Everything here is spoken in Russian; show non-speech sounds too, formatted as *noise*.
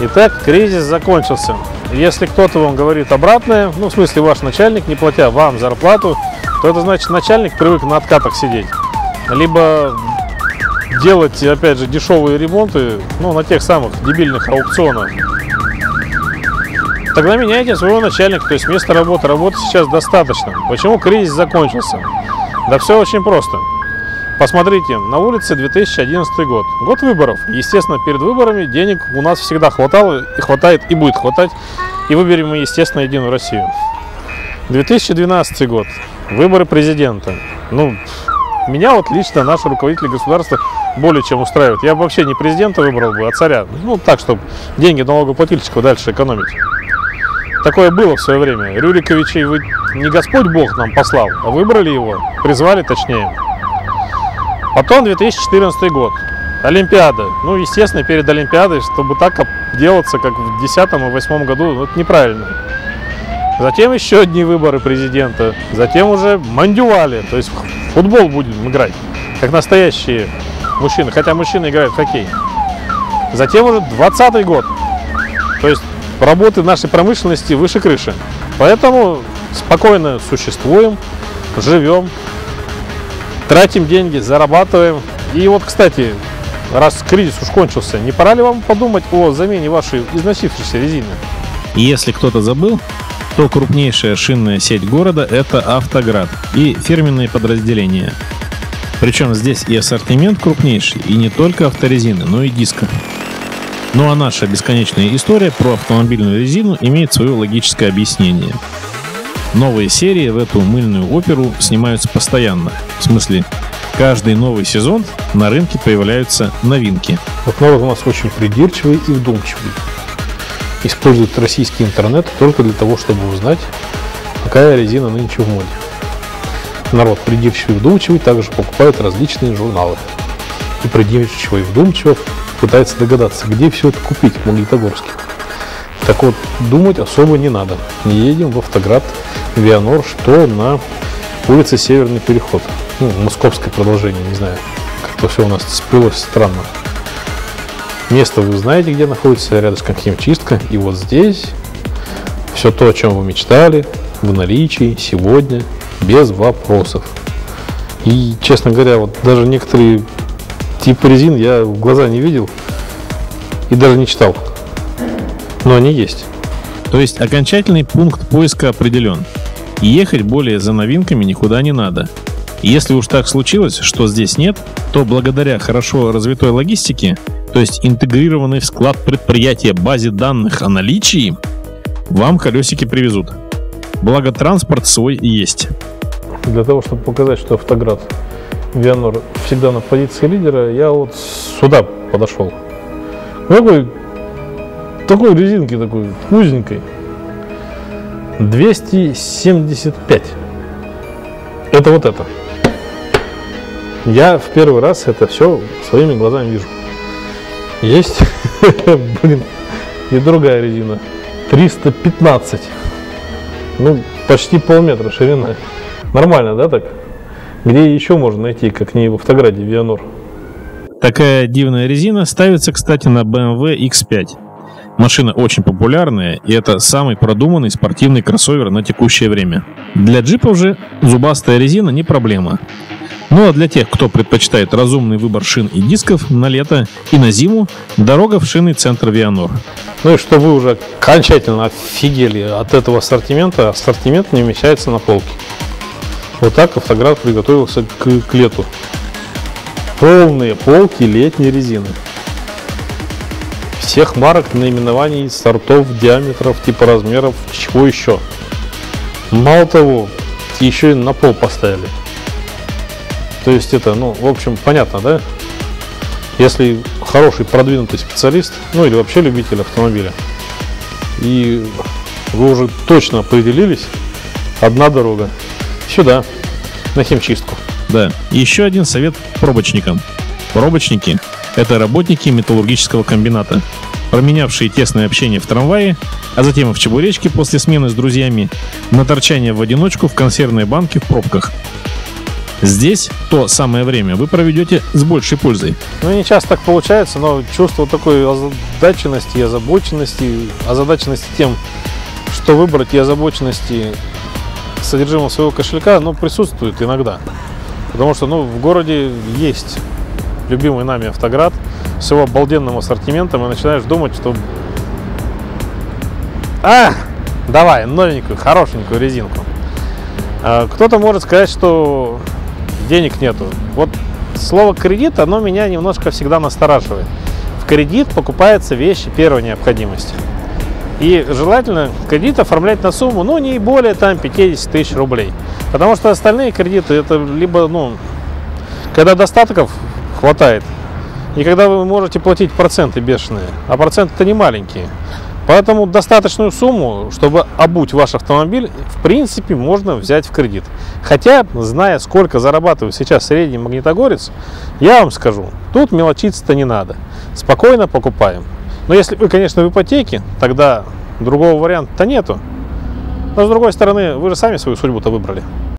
Итак, кризис закончился. Если кто-то вам говорит обратное, ну, в смысле, ваш начальник, не платя вам зарплату, то это значит, начальник привык на откатах сидеть. Либо делать, опять же, дешевые ремонты, ну, на тех самых дебильных аукционах. Тогда меняйте своего начальника, то есть место работы. Работы сейчас достаточно. Почему кризис закончился? Да все очень просто. Посмотрите, на улице 2011 год. Год выборов. Естественно, перед выборами денег у нас всегда хватало, и хватает, и будет хватать. И выберем мы, естественно, Единую Россию. 2012 год. Выборы президента. Ну, меня вот лично наши руководители государства более чем устраивают. Я бы вообще не президента выбрал бы, а царя. Ну, так, чтобы деньги налогоплательщиков дальше экономить. Такое было в свое время. Рюриковичей вы не Господь Бог нам послал, а выбрали его, призвали точнее. Потом 2014 год. Олимпиада. Ну, естественно, перед Олимпиадой, чтобы так делаться, как в 2010 и 2008 году, ну, это неправильно. Затем еще одни выборы президента. Затем уже мандювали, то есть футбол будем играть, как настоящие мужчины. Хотя мужчины играют в хоккей. Затем уже 20 год. То есть работы нашей промышленности выше крыши. Поэтому спокойно существуем, живем, тратим деньги, зарабатываем. И вот, кстати, раз кризис уж кончился, не пора ли вам подумать о замене вашей износившейся резины? Если кто-то забыл, то крупнейшая шинная сеть города – это «Автоград» и фирменные подразделения. Причем здесь и ассортимент крупнейший, и не только авторезины, но и диска. Ну а наша бесконечная история про автомобильную резину имеет свое логическое объяснение. Новые серии в эту мыльную оперу снимаются постоянно. В смысле, каждый новый сезон на рынке появляются новинки. Вот народ у нас очень придирчивый и вдумчивый. Использует российский интернет только для того, чтобы узнать, какая резина нынче в моде. Народ придирчивый и вдумчивый также покупает различные журналы. И придирчивый и вдумчивый пытается догадаться, где все это купить в Магнитогорске. Так вот, думать особо не надо. Едем в Автоград Вианор, что на улице Северный Переход. Ну, московское продолжение, не знаю. Как-то все у нас сплылось странно. Место вы знаете, где находится, рядышком химчистка. И вот здесь все то, о чем вы мечтали, в наличии, сегодня, без вопросов. И, честно говоря, вот даже некоторые типы резин я в глаза не видел и даже не читал. Но они есть. То есть окончательный пункт поиска определен. ехать более за новинками никуда не надо. Если уж так случилось, что здесь нет, то благодаря хорошо развитой логистике, то есть интегрированной в склад предприятия базе данных о наличии, вам колесики привезут. Благо транспорт свой есть. Для того, чтобы показать, что Автоград Вианор всегда на позиции лидера, я вот сюда подошел. Такой, такой резинки такой узенькой. 275. Это вот это. Я в первый раз это все своими глазами вижу. Есть, *laughs* блин, и другая резина. 315. Ну, почти полметра ширина. Нормально, да, так? Где еще можно найти, как не в Автограде Вианор? Такая дивная резина ставится, кстати, на BMW X5. Машина очень популярная, и это самый продуманный спортивный кроссовер на текущее время. Для джипов же зубастая резина не проблема. Ну а для тех, кто предпочитает разумный выбор шин и дисков на лето и на зиму, дорога в шинный центр Вианор. Ну и что вы уже окончательно офигели от этого ассортимента, ассортимент не вмещается на полке. Вот так автограф приготовился к, к лету. Полные полки летней резины. Всех марок, наименований, сортов, диаметров, типа размеров, чего еще. Мало того, еще и на пол поставили. То есть это, ну, в общем, понятно, да? Если хороший продвинутый специалист, ну или вообще любитель автомобиля, и вы уже точно определились, одна дорога сюда, на химчистку. Да. Еще один совет пробочникам. Пробочники – это работники металлургического комбината, променявшие тесное общение в трамвае, а затем и в чебуречке после смены с друзьями, на торчание в одиночку в консервной банке в пробках – Здесь то самое время вы проведете с большей пользой. Ну, не часто так получается, но чувство такой озадаченности озабоченности, озадаченности тем, что выбрать и озабоченности содержимого своего кошелька, ну, присутствует иногда. Потому что, ну, в городе есть любимый нами автоград с его обалденным ассортиментом, и начинаешь думать, что... А, давай, новенькую, хорошенькую резинку. А, Кто-то может сказать, что денег нету. Вот слово кредит, оно меня немножко всегда настораживает. В кредит покупаются вещи первой необходимости. И желательно кредит оформлять на сумму, ну, не более там 50 тысяч рублей. Потому что остальные кредиты, это либо, ну, когда достатков хватает, и когда вы можете платить проценты бешеные, а проценты-то не маленькие. Поэтому достаточную сумму, чтобы обуть ваш автомобиль, в принципе, можно взять в кредит. Хотя, зная, сколько зарабатывает сейчас средний магнитогорец, я вам скажу, тут мелочиться-то не надо. Спокойно покупаем. Но если вы, конечно, в ипотеке, тогда другого варианта-то нету. Но с другой стороны, вы же сами свою судьбу-то выбрали.